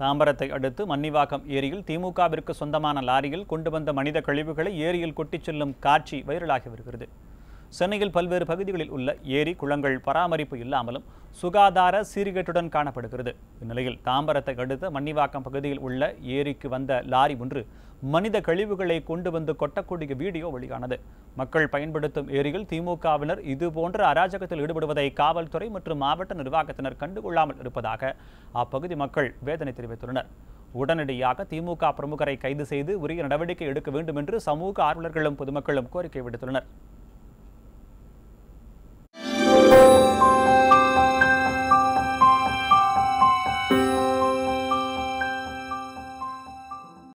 தாம்பரத்தை அடுத்து மன்னிவாக்கம் ஏரியில் திமுகவிற்கு சொந்தமான லாரியில் கொண்டு வந்த மனித கழிவுகளை ஏரியில் கொட்டிச் செல்லும் காட்சி வைரலாகி வருகிறது. சென்னையில் பல்வேறு பகுதிகளில் உள்ள ஏரி குளங்கள் பராமரிப்பு இல்லாமலும் சுகாதார சீர்கேட்டுடன் காணப்படுகிறது. இந்நிலையில் தாம்பரத்தை அடுத்த மன்னிவாக்கம் பகுதியில் உள்ள ஏரிக்கு வந்த லாரி ஒன்று மனித கழிவுகளை கொண்டு வந்து கொட்டக்கூடிய வீடியோ வெளியானது. மக்கள் பயன்படுத்தும் ஏரியில் திமுகவினர் இதுபோன்ற அராஜகத்தில் ஈடுபடுவதை காவல்துறை மற்றும் மாவட்ட நிர்வாகத்தினர் கண்டுகொள்ளாமல் இருப்பதாக அப்பகுதி மக்கள் வேதனை தெரிவித்துள்ளனர். உடனடியாக திமுக பிரமுகரை கைது செய்து உரிய நடவடிக்கை எடுக்க வேண்டும் என்று சமூக ஆர்வலர்களும் பொதுமக்களும் கோரிக்கை விடுத்துள்ளனர்.